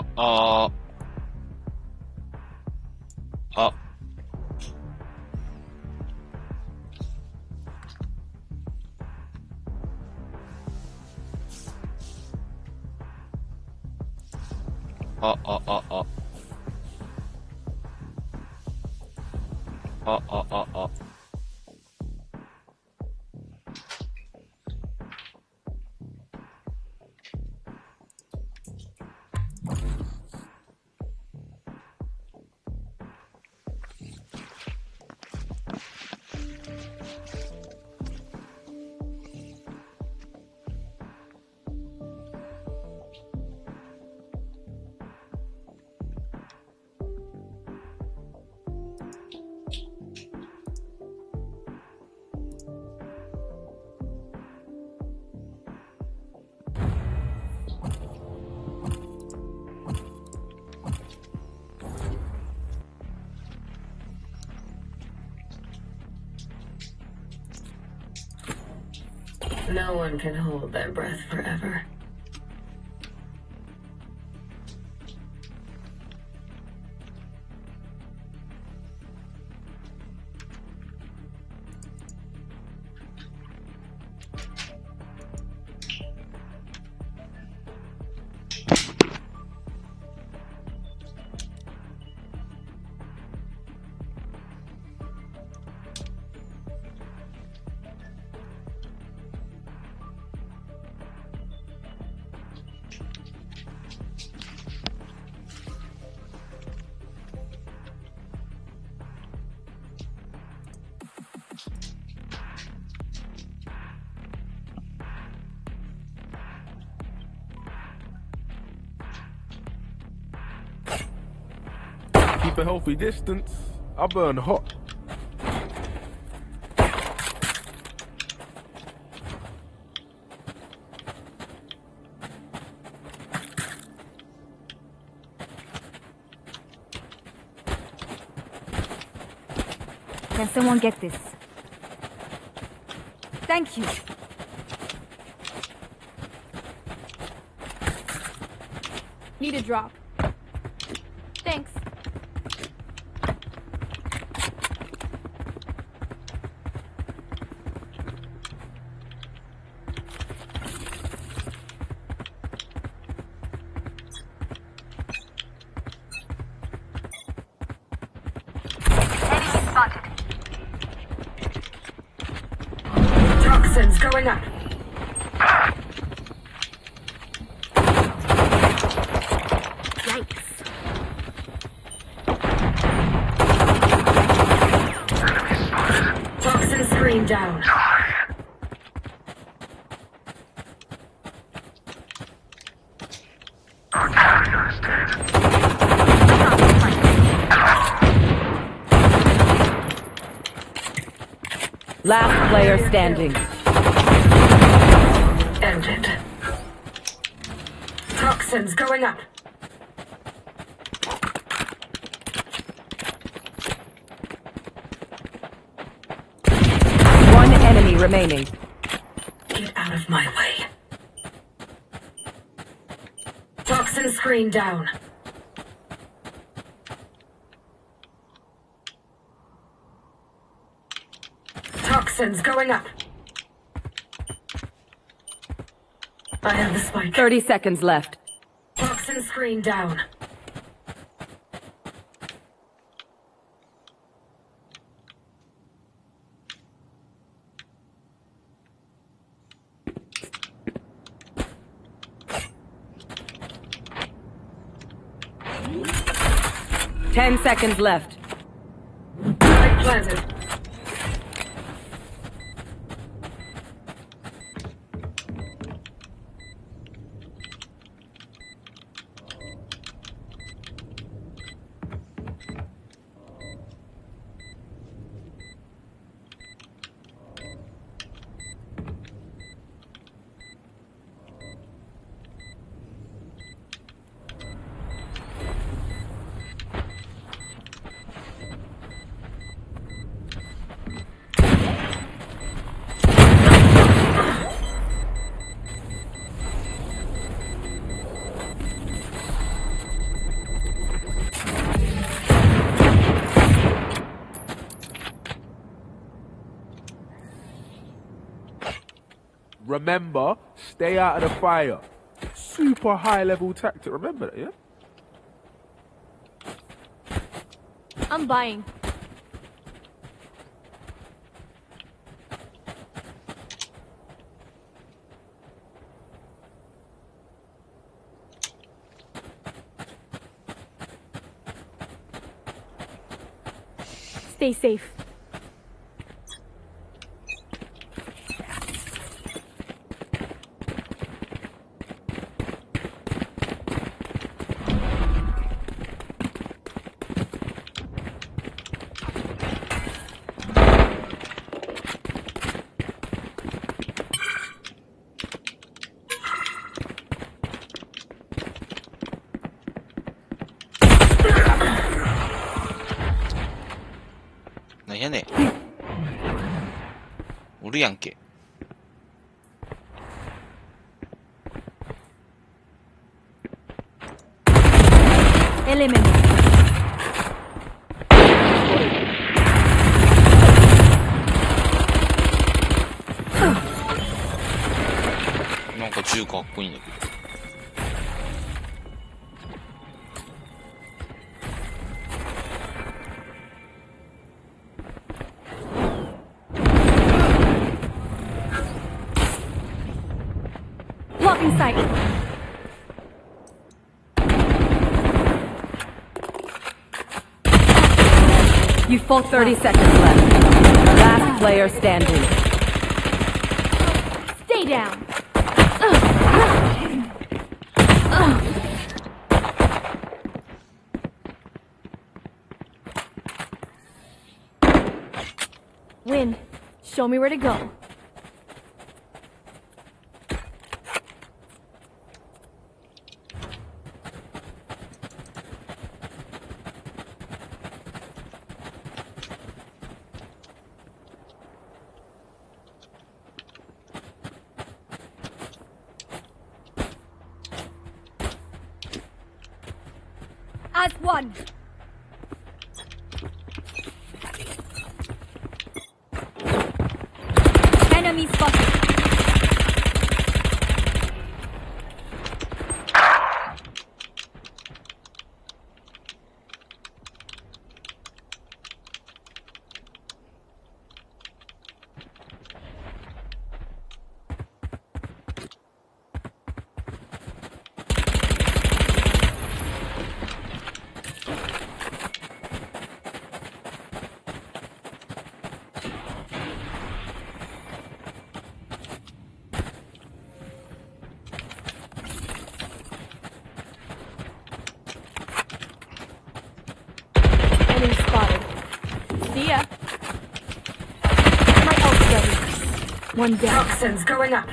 あ、あ one can hold their breath forever. Healthy distance. I burn hot. Can someone get this? Thank you. Need a drop. Thanks. Toxins going up. Yikes. Toxin screen down. Last player standing. Ended. Toxins going up. One enemy remaining. Get out of my way. Toxin screen down. Toxins going up. I have the spike. 30 seconds left. Toxin screen down. Ten seconds left. Spike planted. Remember, stay out of the fire. Super high level tactic. Remember that, yeah? I'm buying. Stay safe. 않게. Fought 30 seconds left. Last player standing. Stay down. Win. Show me where to go. As one. Enemy spotted. Enemy spotted. See ya. My ult's ready. One down. Toxins going up.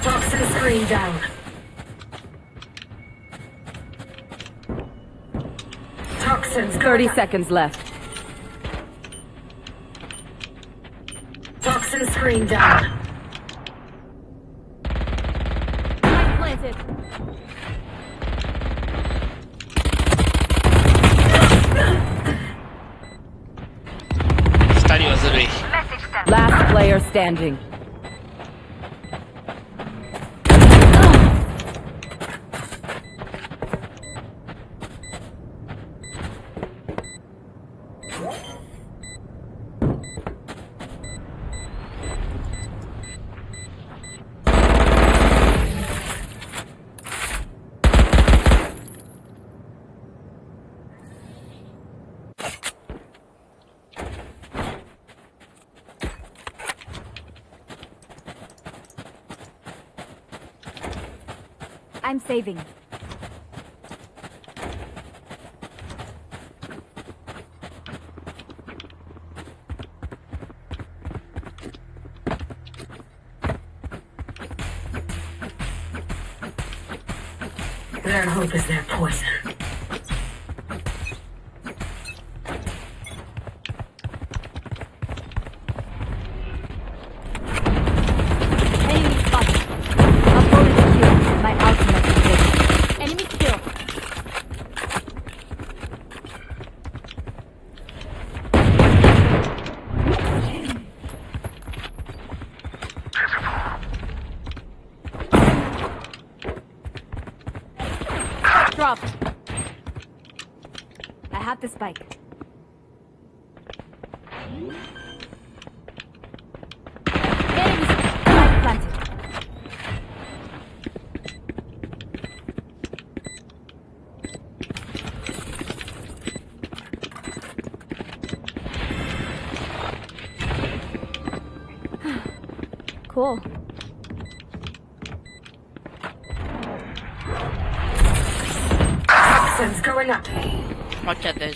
Toxin screen down. Toxins 30 up. seconds left. Toxin screen down. Standing. I'm saving. Their hope is their poison.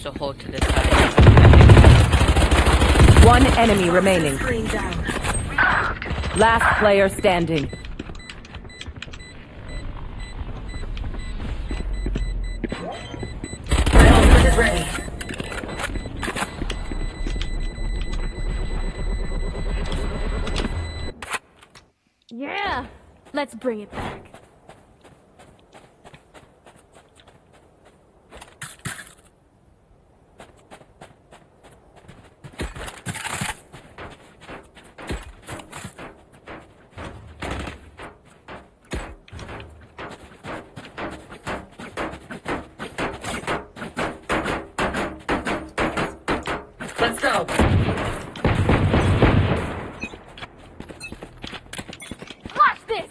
There's a hole to the side. One enemy remaining. Last player standing. My ultimate is ready. Yeah. Let's bring it back. Let's go. Watch this!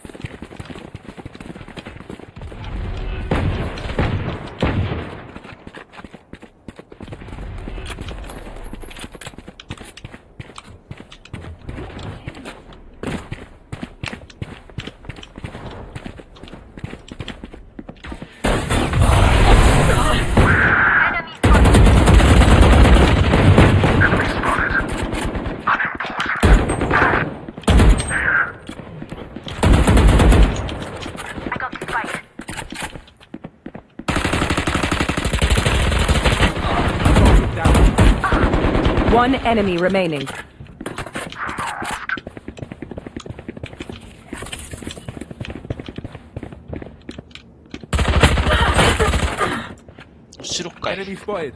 One enemy remaining. Enemy spotted.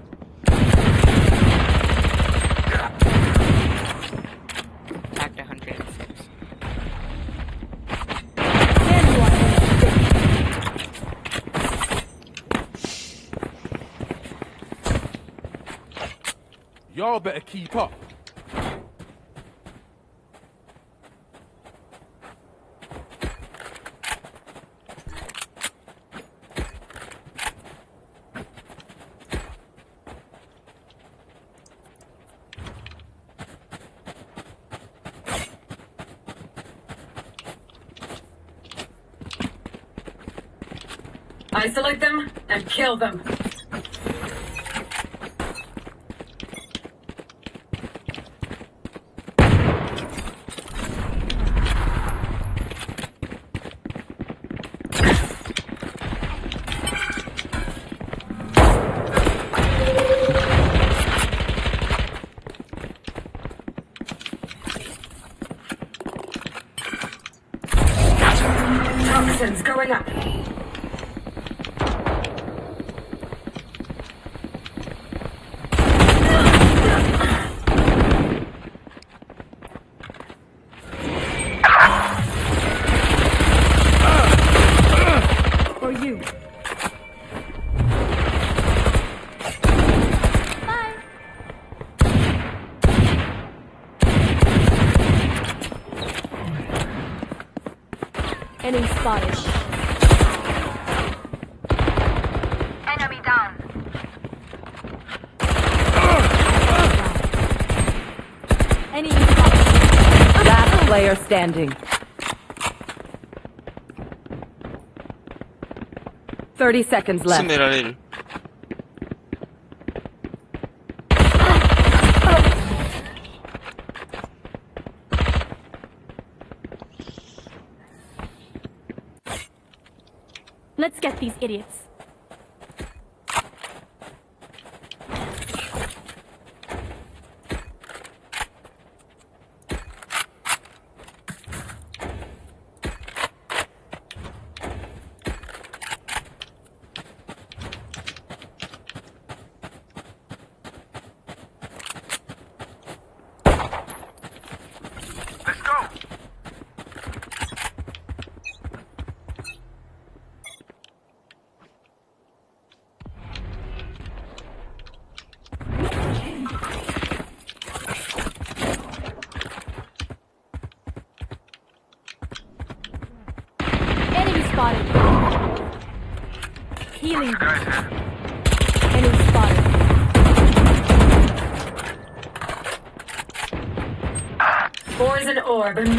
Better keep up. Isolate them and kill them. Spotted. Enemy down. Enemy spotted. Last player standing. Thirty seconds 詰 left. Get these idiots.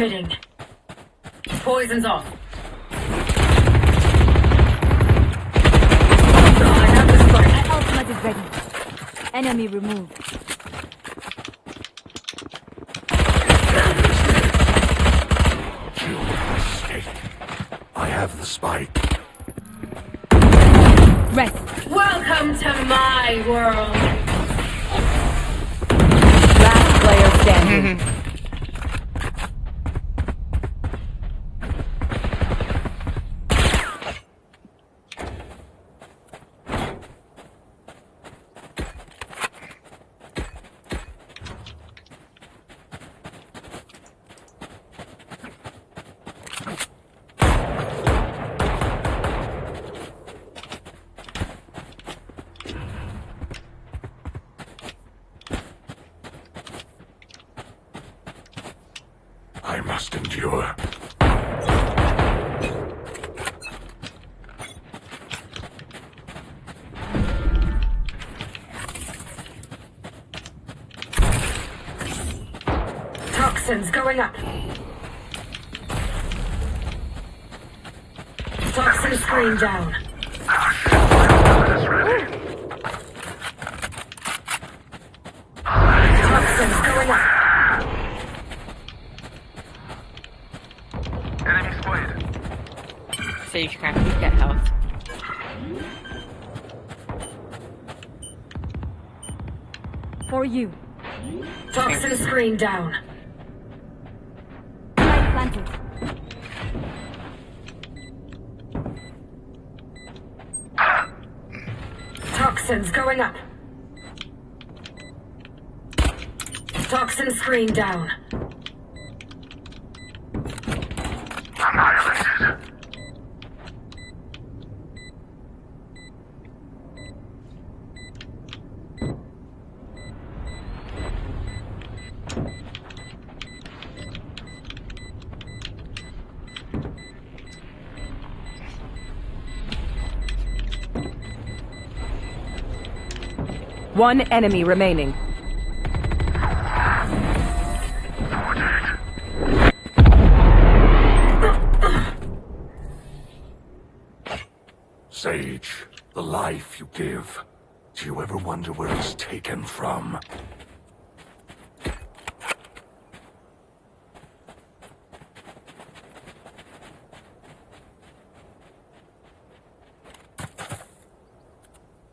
Emitting. Poison's off. Ultimate is ready. Enemy removed. I have the spike. Rest. Welcome to my world. Last player standing. I must endure. Toxins going up. Toxin screen down. Toxins going up. Sage can't keep that health. For you. Toxin screen down. Spike planted. Toxins going up. Toxin screen down. One enemy remaining. Life you give. Do you ever wonder where it's taken from?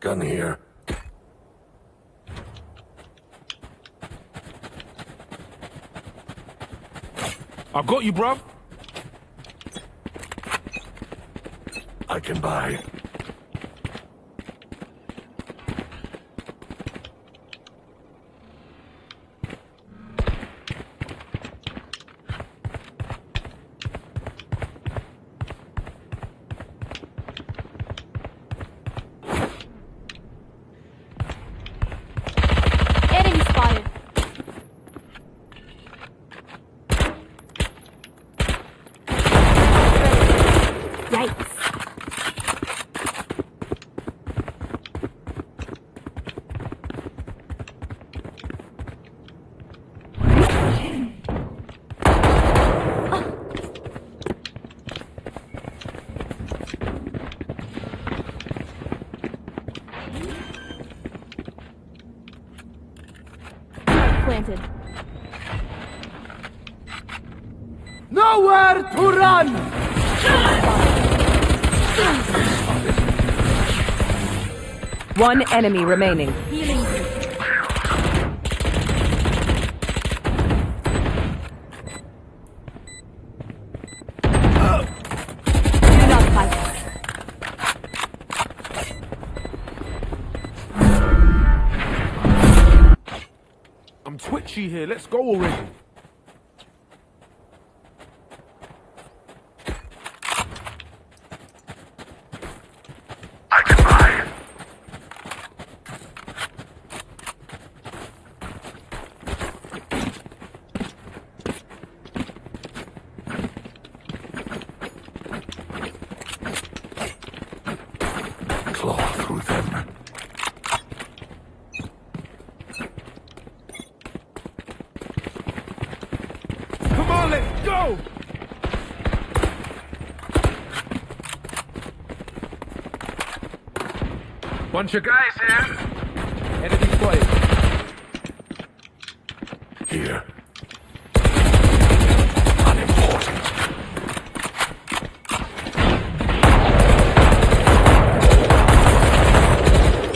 Gun here. I've got you, bruv. I can buy. Enemy spotted. Yikes. Planted. Nowhere to run! One enemy remaining. I'm twitchy here. Let's go already. I can buy. Claw. Bunch of guys here. Enemy spotted. Here. Unimportant.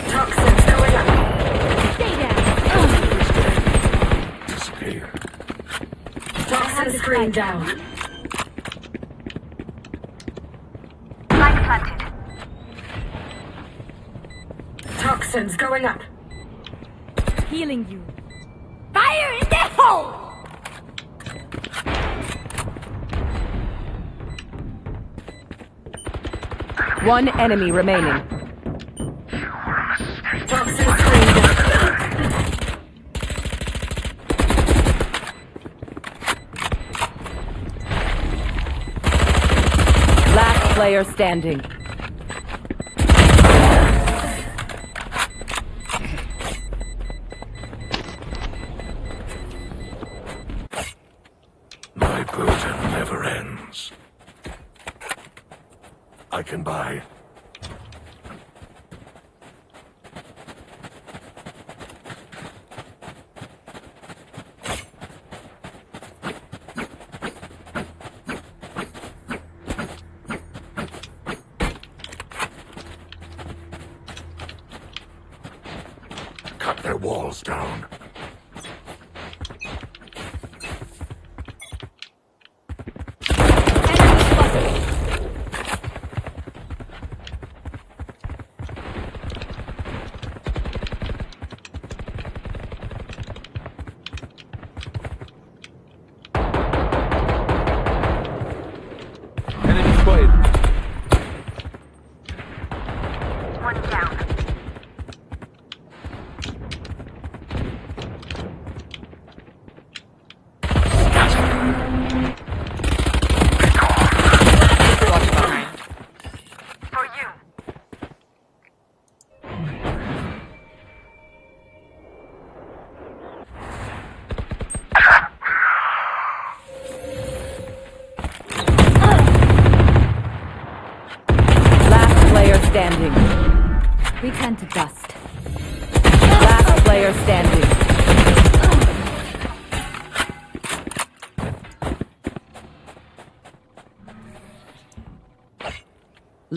Toxins going up. Stay down. Disappear. Toxin screen down. Toxins going up. Healing you. Fire in the hole! One enemy remaining. Last player standing. Can buy.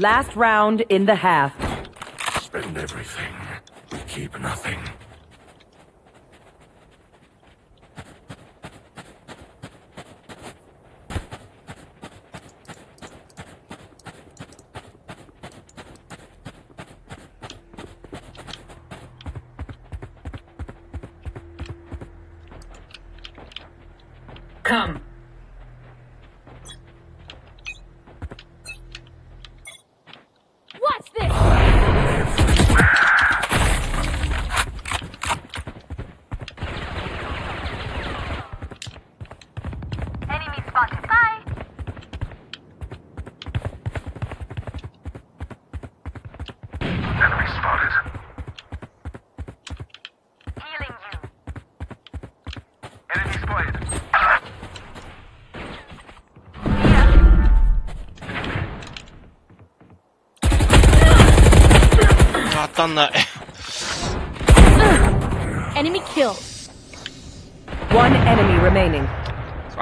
Last round in the half. Spend everything. Keep nothing. Come. Watch this! Enemy spotted. Enemy spotted. 아,当然， Enemy kill. One enemy remaining.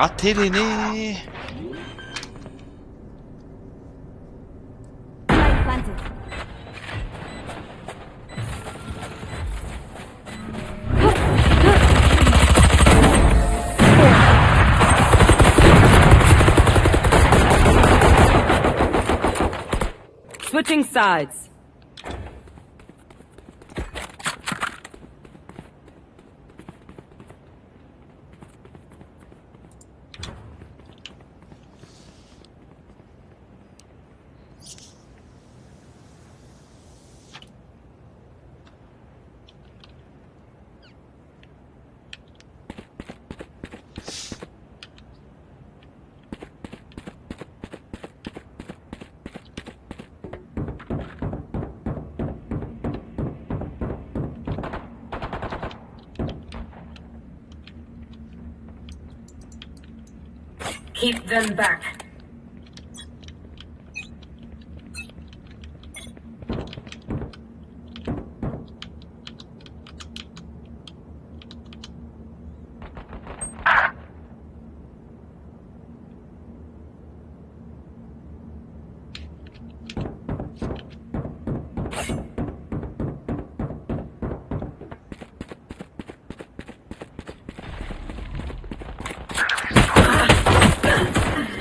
Ratilini! Switching sides. them back.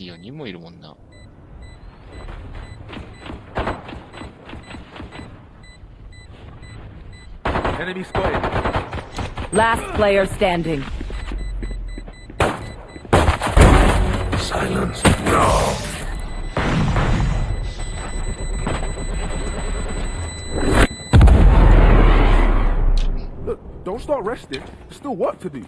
ティ4人もいるもんな。Enemy spotted. Last player standing. Silence. now. Look, don't start resting. There's still work to do.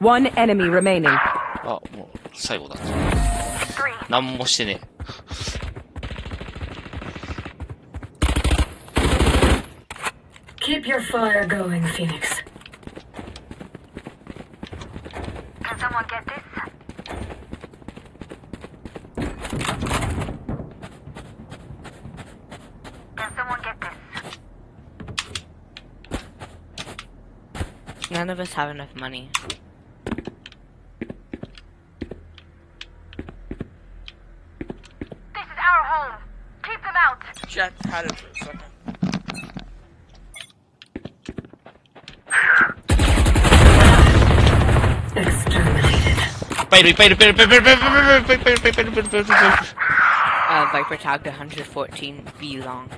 One enemy remaining. Oh, あ、もう、最後だ。なんもしてねえ。Keep your fire going, Phoenix. us have enough money. This is our home. Keep them out. Jack had it for a second. Spider, uh, Viper tagged 114 feet long.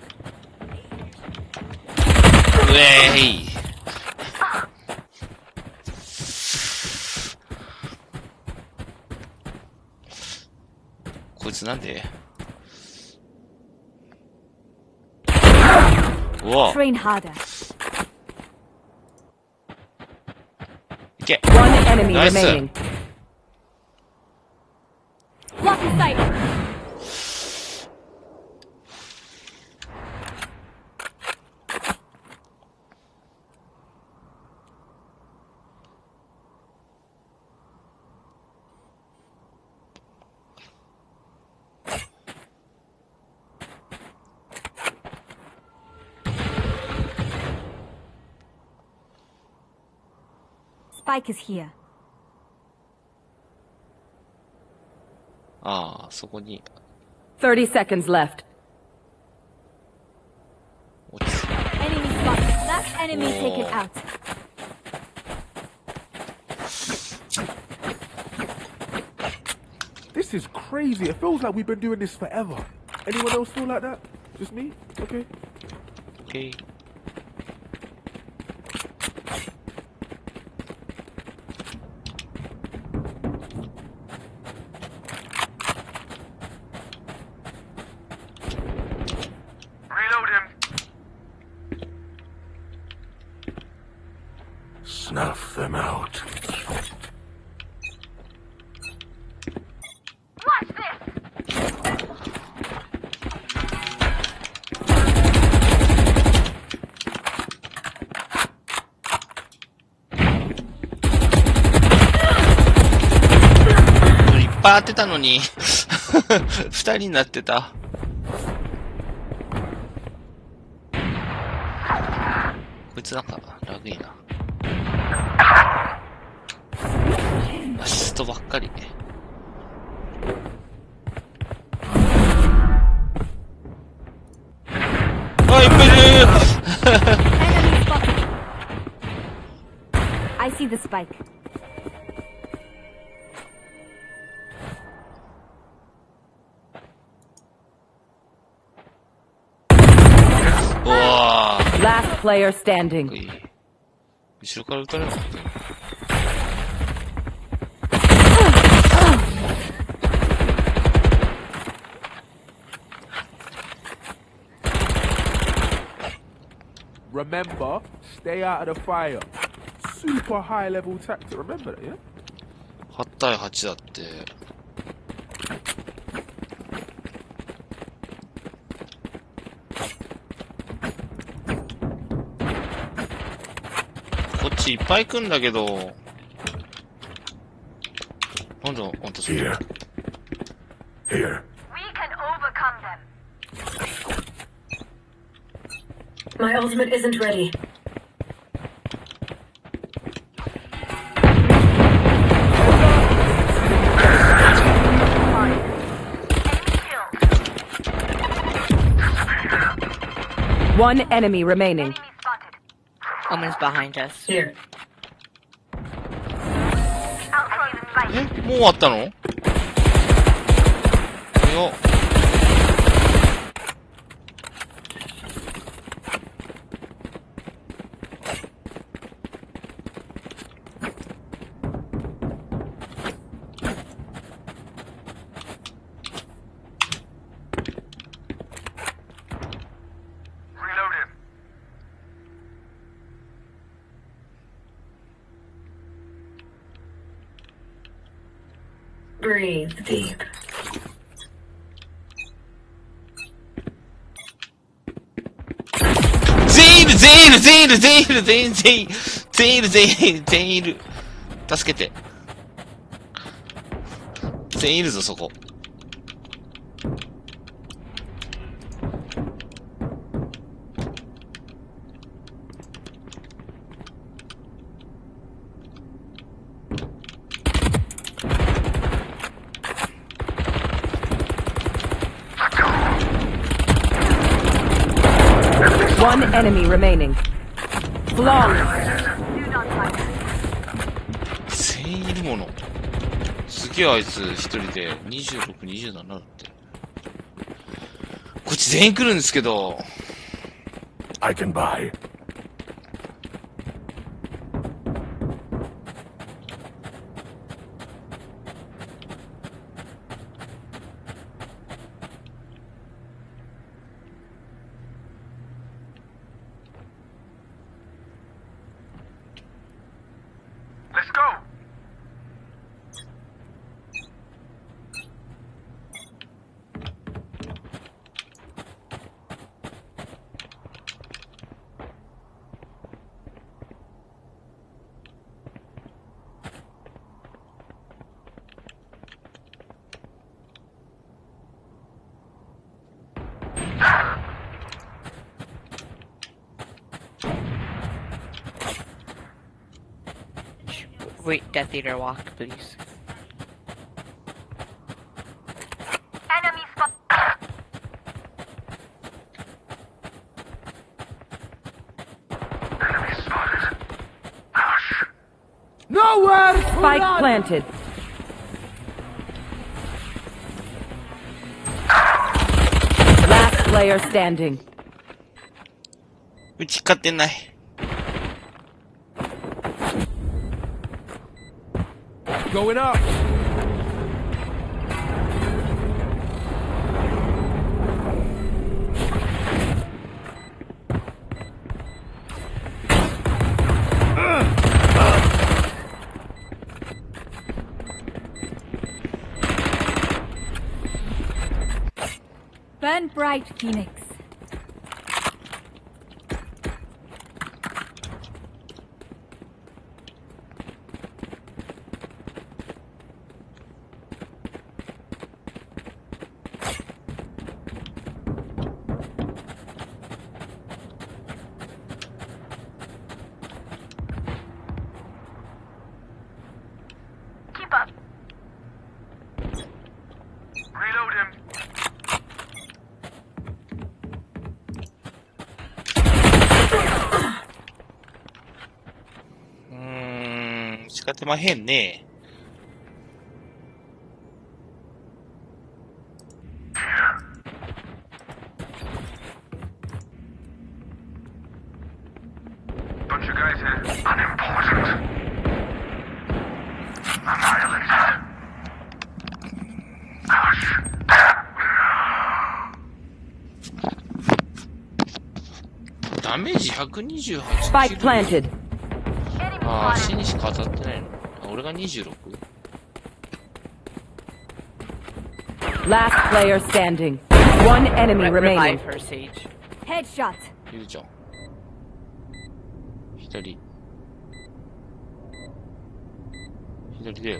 Way. スなんで？ういけナイス Spike is here. ああ、そこに30 seconds left. 落ち着 Enemy spotted. Last enemy taken Whoa. out. This is crazy. It feels like we've been doing this forever. Anyone else feel like that? Just me? Okay. オ 笑ってたのに、二人になってた。こいつなんか、Last player standing. ーいい。後ろから撃たれなかったよ。 Remember, stay out of the fire. Super high level tactic. Remember that, yeah? 8対8だって。 ちいっぱい来んだけど。なんであんたそれ Here. Here. We can overcome them. My ultimate isn't ready. One enemy remaining. Enemy spotted. Omen's behind us. Here. Outside the spike. えもう終わったのいや。 全員いる全員いる全員いる全員全員全員いる全員いる全員いる助けて。全員いるぞ、そこ。 全員いるもの。すげえあいつ一人で26、27だって。こっち全員来るんですけど、I can buy. Wait, Death Eater walk, please. Enemy spot. Enemy spotted. Hush. Nowhere! to Spike run! planted. Last player standing. うち勝ってない。 Going up. Burn bright, Phoenix. ね。ダメージ128。ああ、死にしか当たってない俺が 26? Last player standing. One enemy Re- remaining. revive her, Sage. Headshot. いるじゃん。左。左だよ。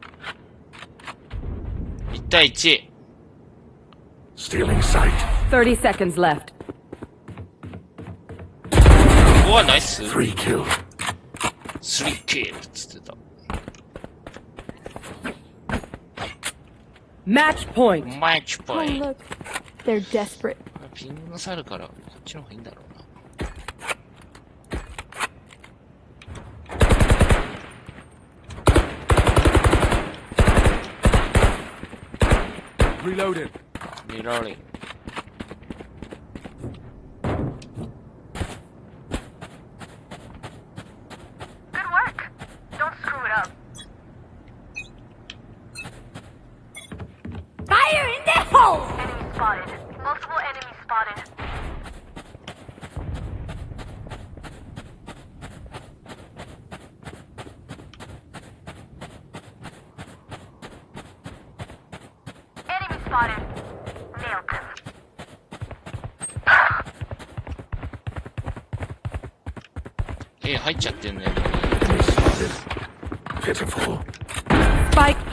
1対1。 Stealing sight. 30 seconds left. うわ、ナイス。 Three killed. スリーキルっつってた。 Match point. マッチポ Oh, イント。 look. They're desperate. ピングの差あるから、こっちの方がいいんだろう な。Reloading.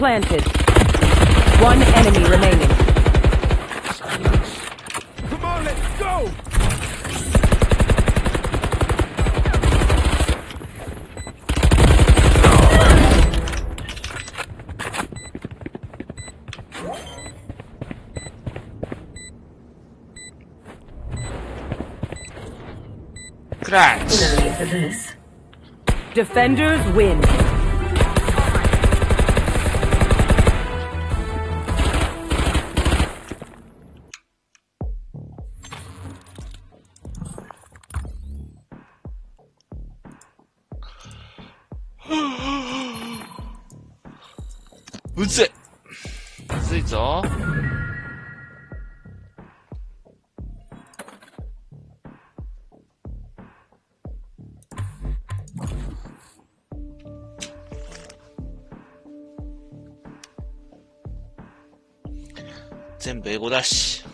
Planted. One enemy remaining. Come on, let's go! Clutch! No need for this. Defenders win. 全部英語だし。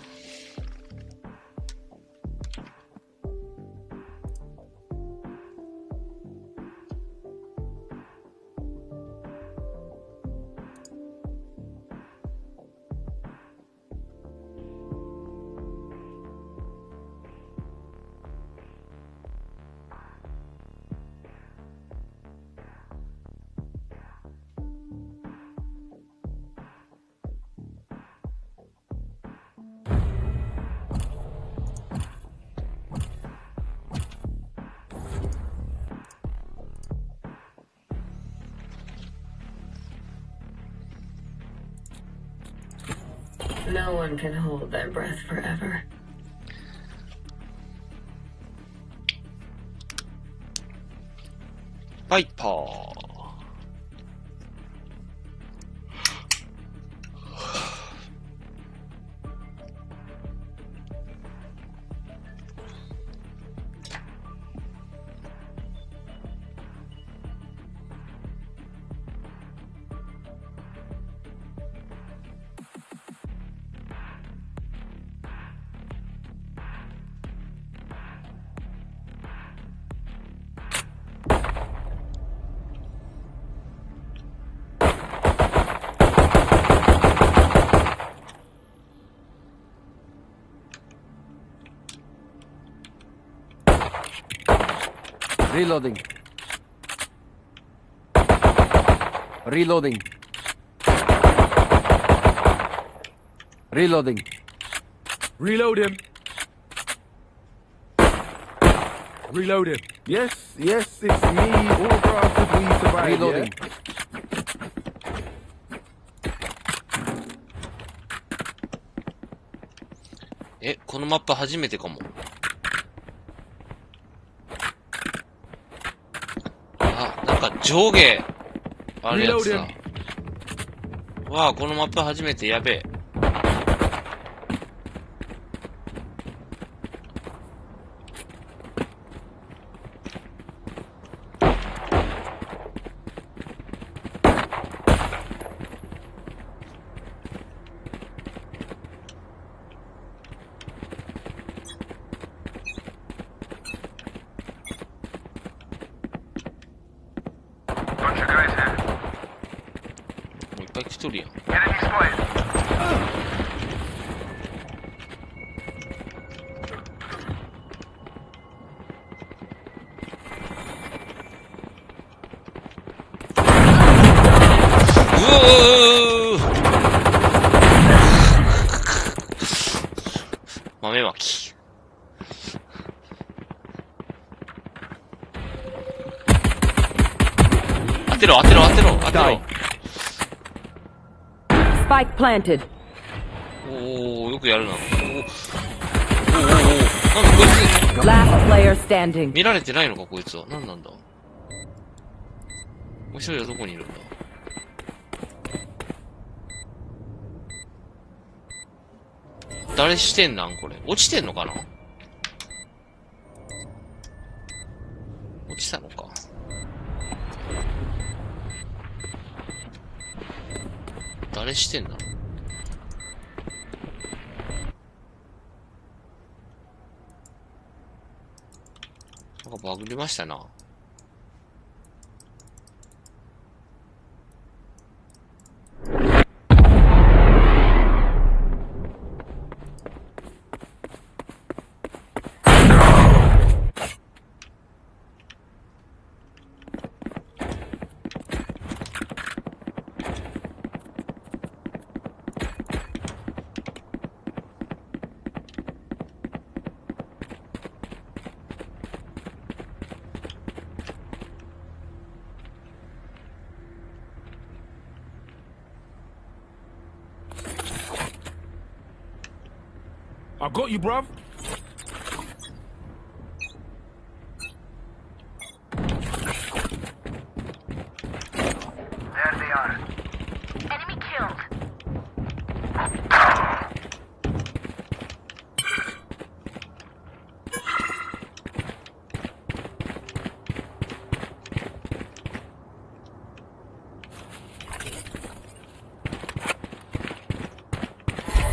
One can hold their breath forever. バイ Reloading. Reloading. Reloading. Reload him. Reload him. Yes, yes, it's me. All granted we survive. Reloading. Yeah? え、このマップ初めてかも。あ、なんか上下、あるやつだ。わあ、このマップ初めてやべえ。も planted. おおよくやるな。おーおーおーおーなんだこい Last player standing. つ、見られてないのかこいつは。なんなんだもう一人はどこにいるんだ誰してんなんこれ。落ちてんのかなりましたな。Got you, bruv. There they are. Enemy killed.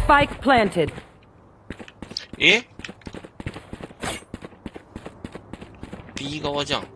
Spike planted. え ?B 側じゃん。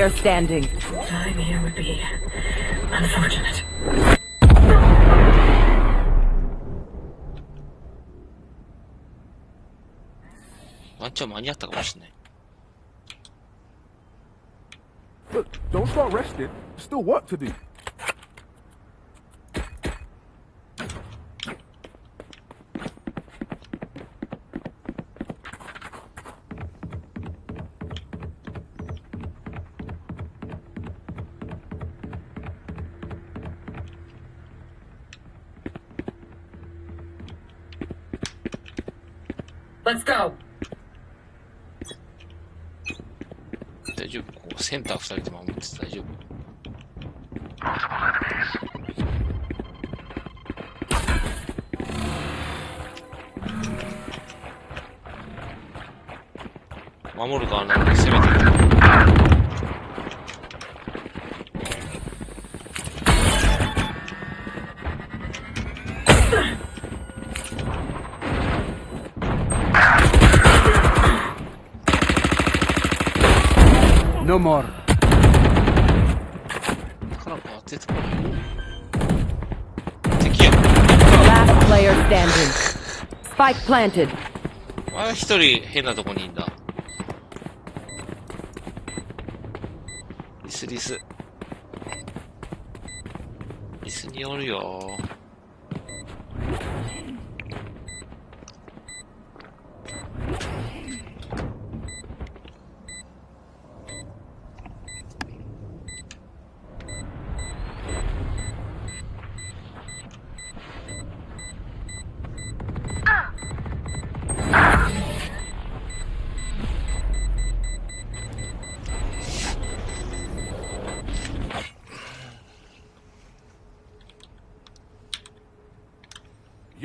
player standing. Time here would be unfortunate. Look, don't start resting. Still work to do. センター2人で守ってて大丈夫？守る側なんですよ No more. なかなか当ててこない。敵や。Last player standing. Spike planted. あ、一人変なとこにいんだ。リスリス。リスにおるよ。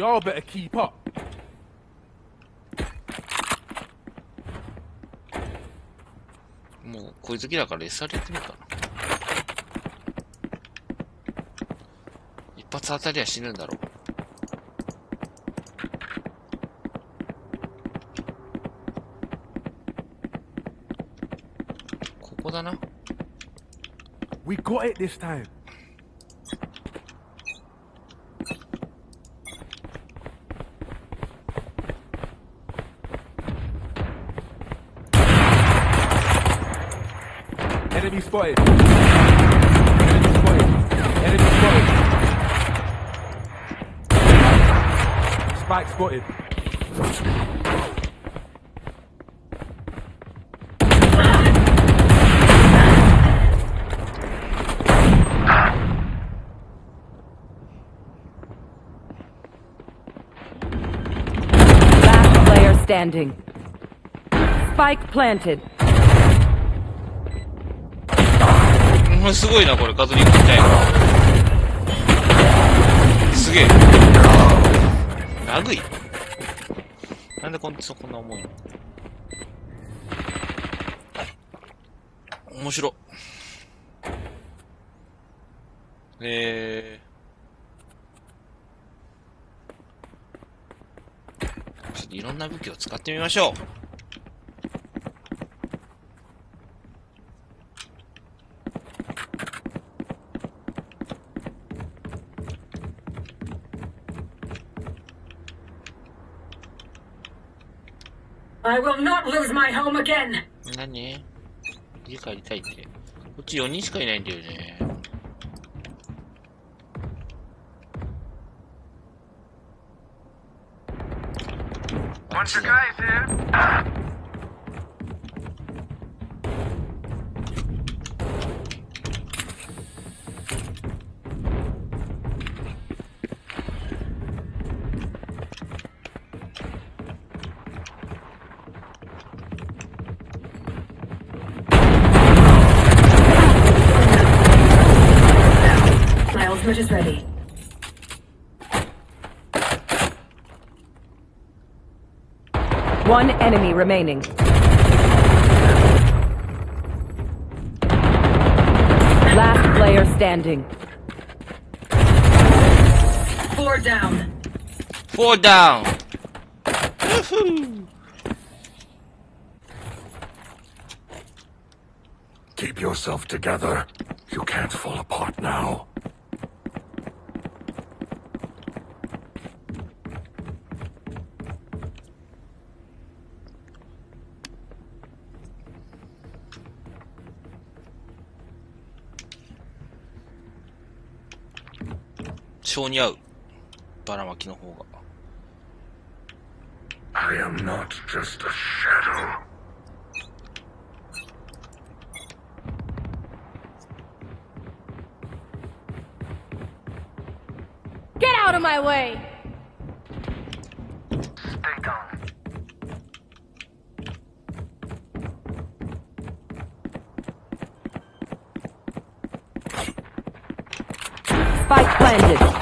Y'all もうこいつきだからレスさってみるかな一発当たりは死ぬんだろう。ここだな。We got it this time. Spotted. Enemy spotted. Enemy spotted. Spike spotted. Last player standing. Spike planted. うんすごいな、これ、ガトリングみたいな。すげえ。殴い。なんでこんこんな重いの？面白。えー。ちょっといろんな武器を使ってみましょう。I will not lose my home again. 何家帰りたいって。こっち4人しかいないんだよね。Once your guys here. One enemy remaining. Last player standing. Four down. Four down. Keep yourself together. You can't fall apart now. 性に合う。ばらまきの方が。I am not just a shadow. Get out of my way! Stay down. Spike planted.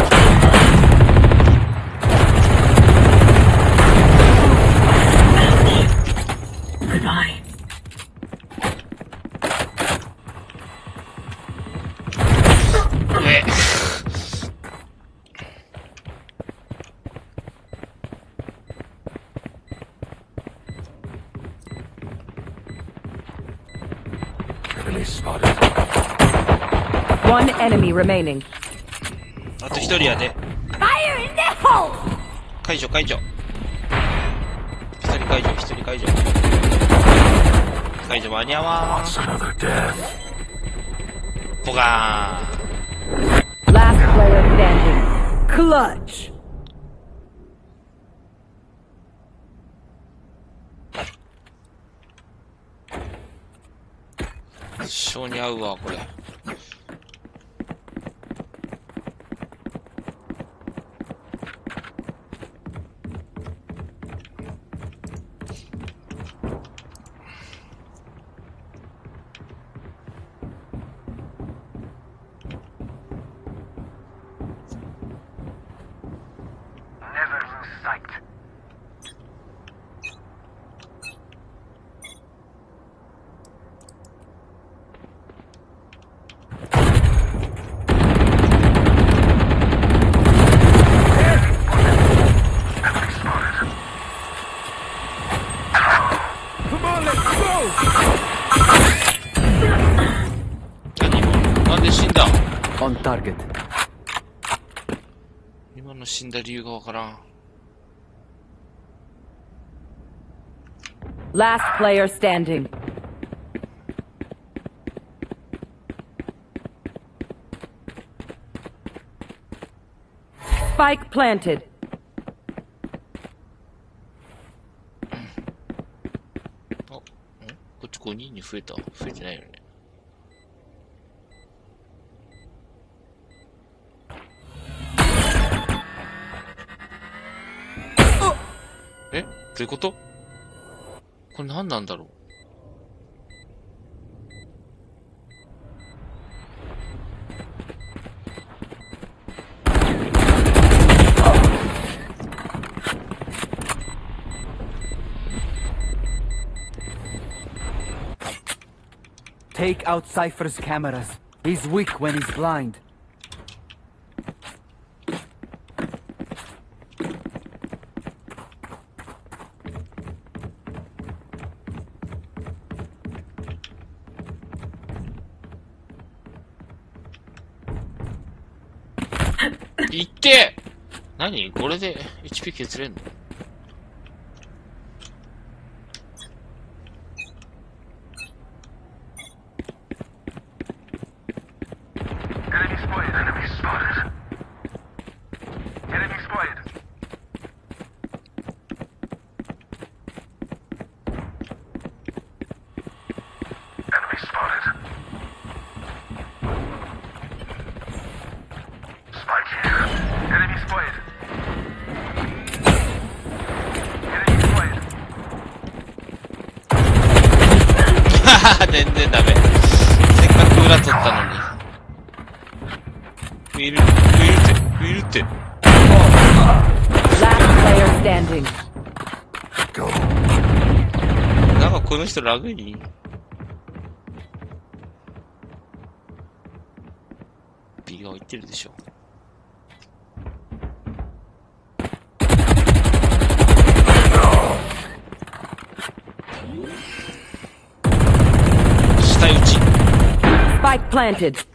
Enemy remaining. あと一人やで。Fire in the hole! 解除解除。一人解除、一人解除。解除間に合わ What's another death? ん。ポガ Last player standing. Clutch. ーン。性に合うわ、これ。Never lose sight. Come on, let's go! 何今なんで死んだ On target. 今の死んだ理由がわからん。Last player standing. Spike planted. あ、んこっち5人に増えた増えてないよね。えどういうことこれ何なんだろう「Take out Cypher's cameras. He's weak when he's blind.「いって何？これで HP 削れんの Enemy spotted. Enemy spotted. Enemy spotted. Enemy spotted. Spike here. Enemy spotted. Enemy spotted. 全然ダメ。せっかく裏取ったのに。ウ上いる。上いるって。上いるって。Last player standing. Go. なんかこの人ラグいい ?B が置いてるでしょ。下打ち。Spike planted.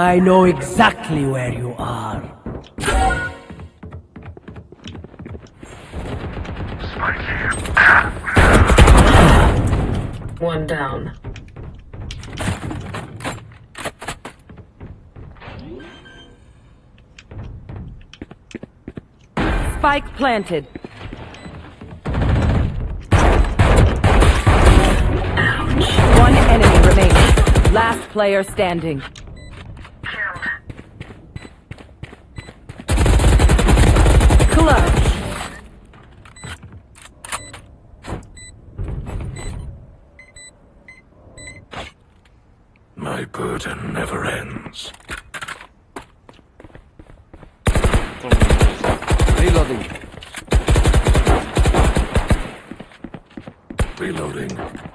I know exactly where you are. One down. Spike planted. One enemy remaining. Last player standing. Reloading. Reloading.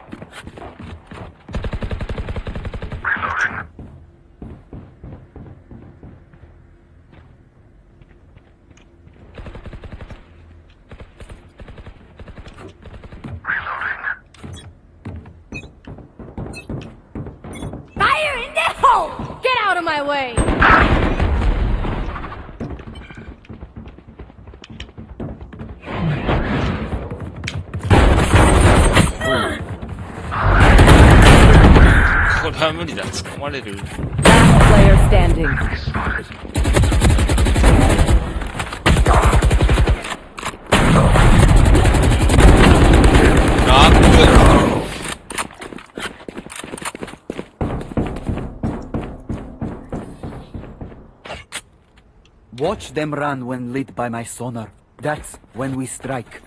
dude. What a. Last player standing. Not good. Watch them run when lit by my sonar. That's when we strike.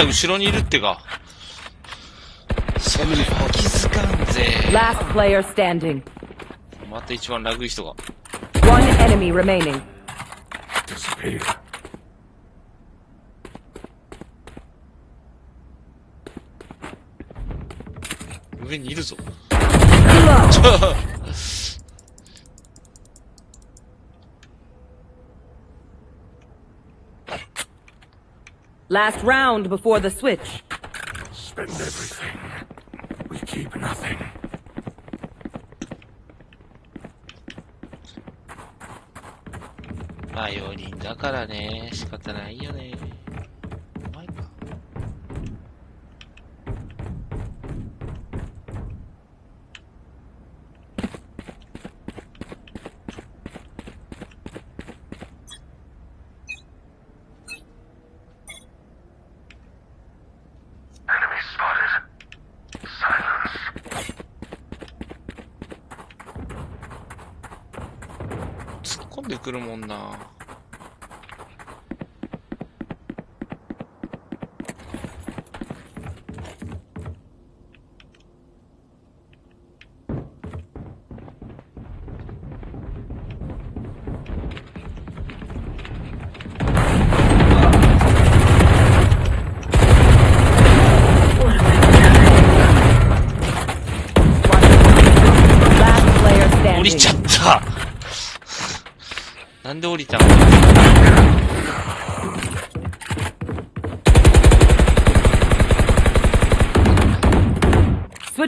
や、後ろにいるってか。それは気づかんぜ。Last player standing. また一番ラグい人が。One enemy remaining. Disappear. 上にいるぞ。Last round before the switch. Spend everything. We keep nothing. バイオリンだからね。仕方ないよね。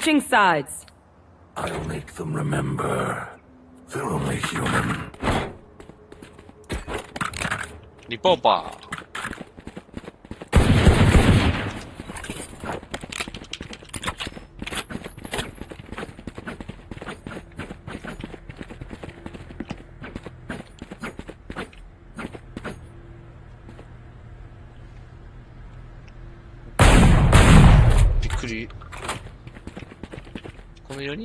Switching sides. I'll make them remember. They're only human. リ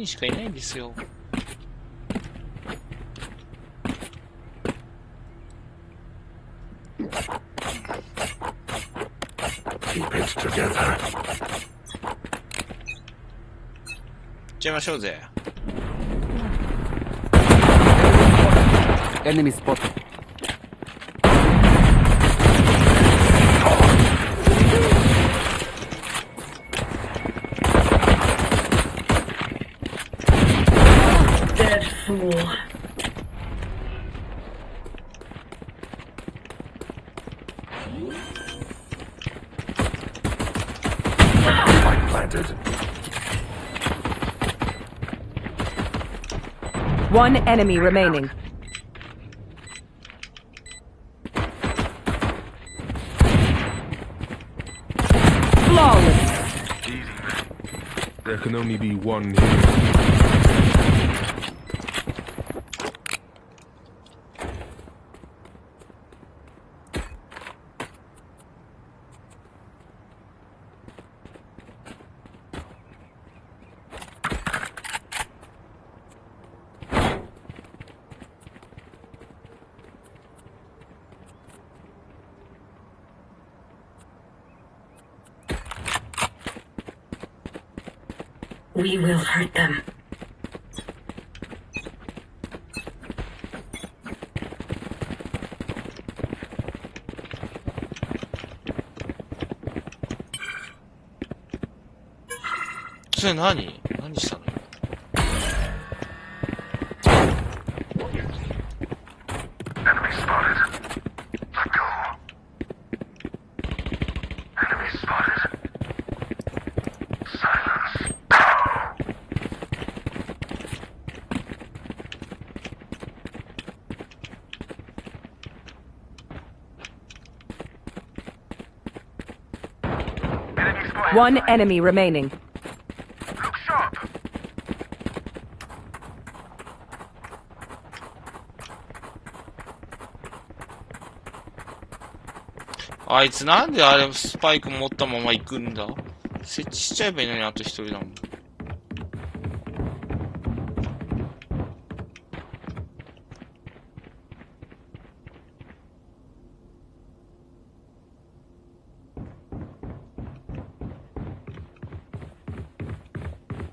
しかいないんですよ。行っちゃいましょうぜ。Enemy ット One enemy remaining. Flawless. There can only be one. We will hurt them. それ One enemy remaining. Look sharp. あいつなんであれスパイク持ったまま行くんだ？設置しちゃえばいいのにあと一人だもん。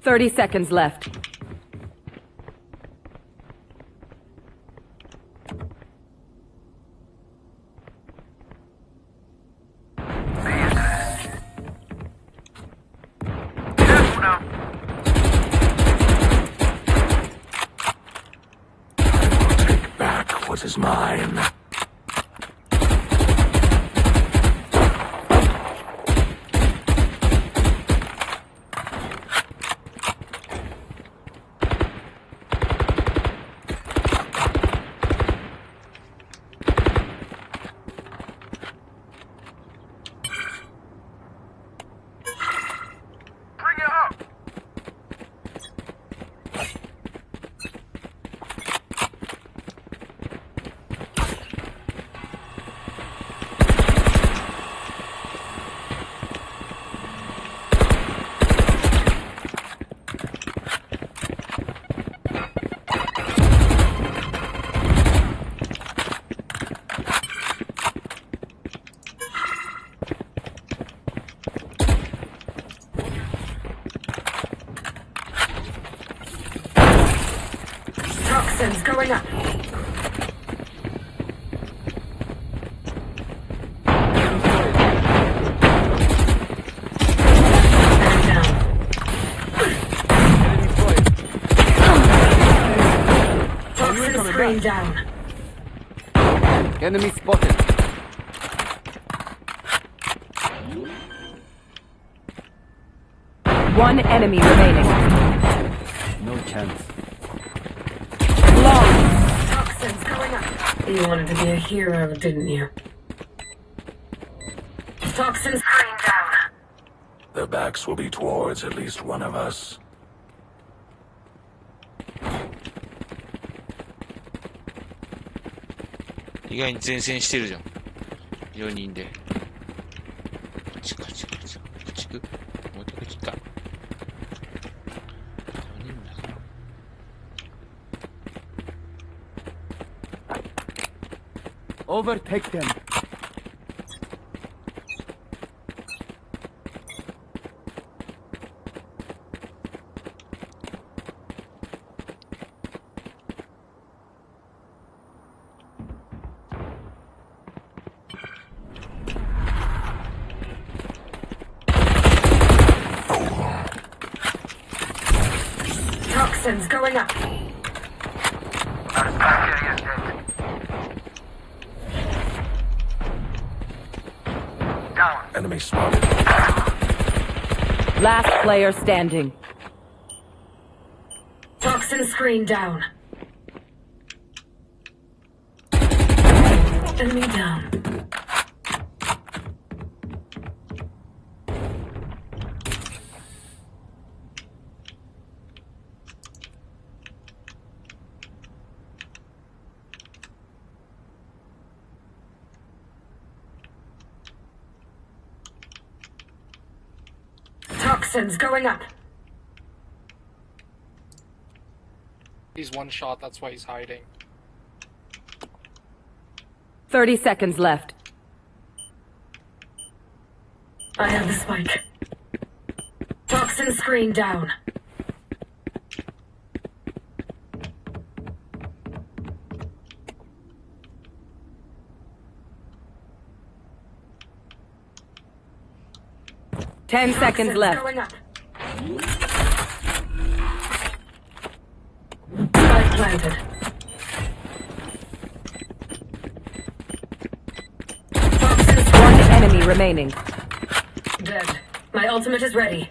30 seconds left. Back what is mine. Bring it up. going up. Man down. Enemy spotted. Toxin down. Enemy spotted. One enemy remaining. No chance. Long. Toxins going up. You wanted to be a hero, didn't you? Toxin screen down. Their backs will be towards at least one of us. 外に前線してるじゃん。4人で。こっちこっちこっちこク。ちこっちこった。Overtake them. Toxins going up. Our back area is dead. Down. Enemy spotted. Last player standing. Toxin screen down. Enemy Going up. He's one shot, that's why he's hiding. 30 seconds left. I have the spike. Toxin screen down. Ten seconds left. Spike planted. One enemy remaining. dead. My ultimate is ready.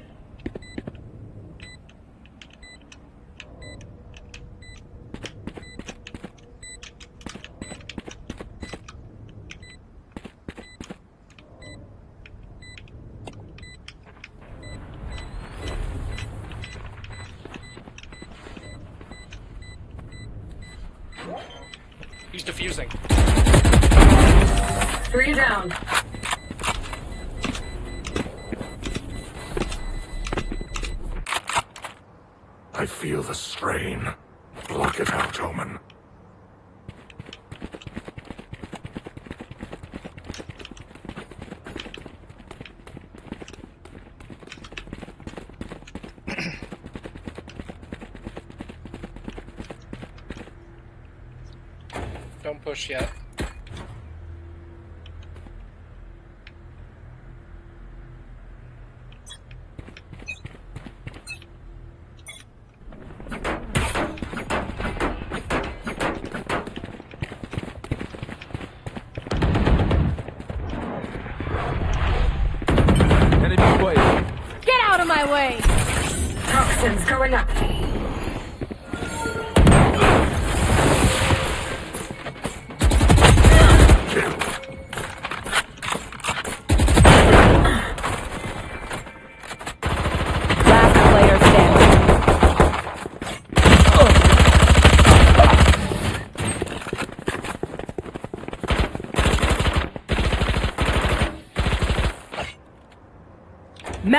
He's defusing. Three down. I feel the strain. Block it out, Omen. Don't push yet.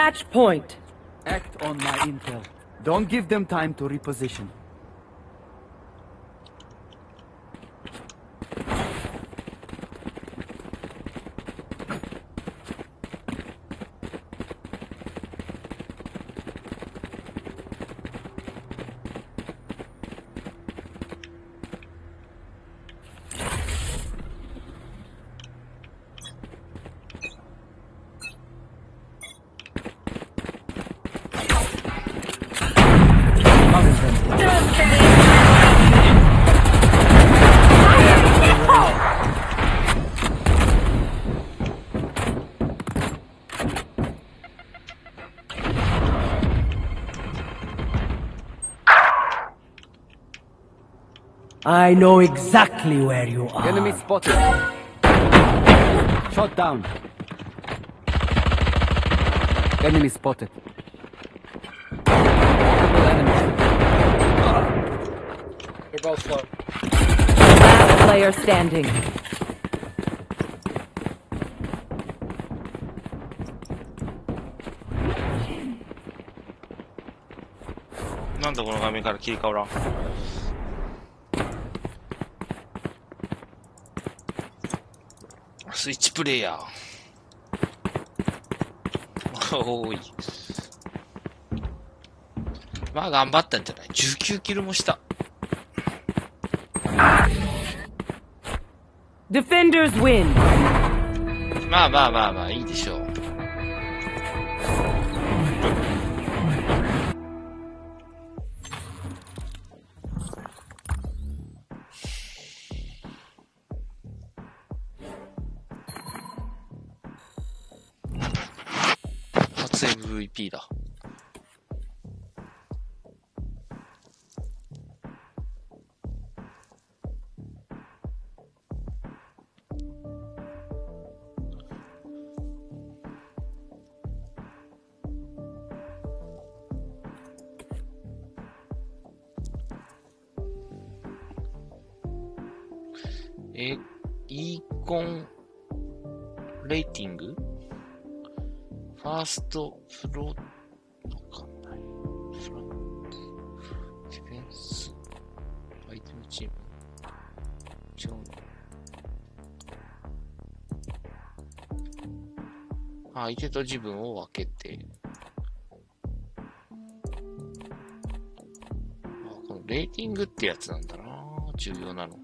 Match point. Act on my intel. Don't give them time to reposition. I know exactly where you are. Enemy spotted. Shot down. Enemy spotted. Multiple enemies. They're both low. Last player standing. なんでこの画面から切り替わらん スイッチプレイヤー。おーい。まあ頑張ったんじゃない ?19 キルもした。Defenders win. まあまあまあまあ、いいでしょう。ーストフロー、わかんない。フロント、ディフェンス、相手のチーム。違うのあ相手と自分を分けて。あこのレーティングってやつなんだな重要なの。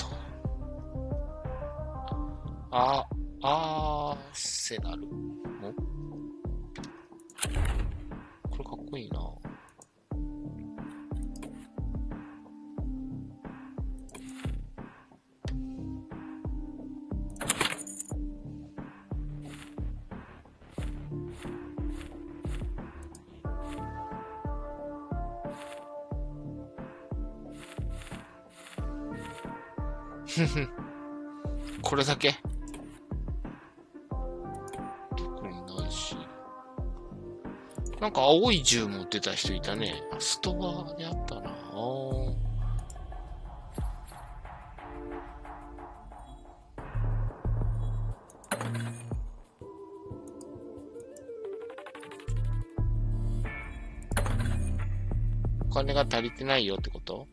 これだけ？特にないし。なんか青い銃持ってた人いたね。あストアであったな。あお金が足りてないよってこと？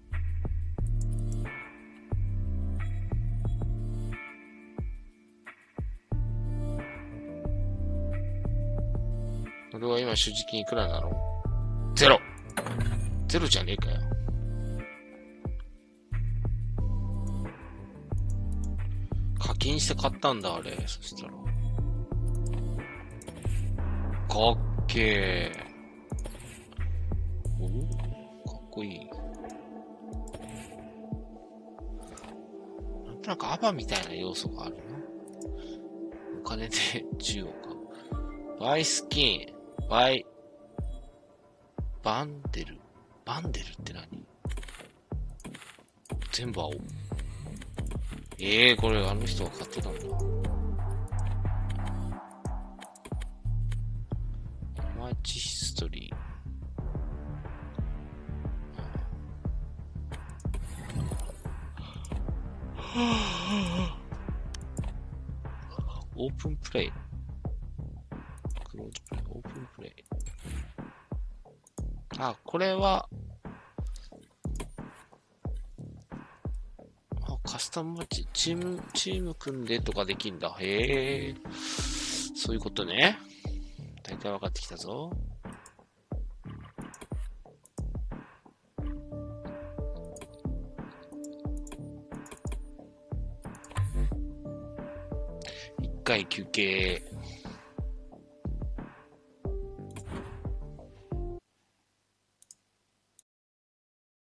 俺は今所持金いくらなのゼロゼロじゃねえかよ。課金して買ったんだ、あれ。そしたら。かっけー。おかっこいい。なんとなくアバみたいな要素があるな。お金で 銃を買う。バイスキン。バイ、バンデル。バンデルって何？全部青。ええー、これあの人が買ってたんだ。マッチヒストリー。オー。プンプレイ。これは、あ、カスタムマッチ、チーム、チーム組んでとかできんだ。へえ。そういうことね。大体分かってきたぞ。一回休憩。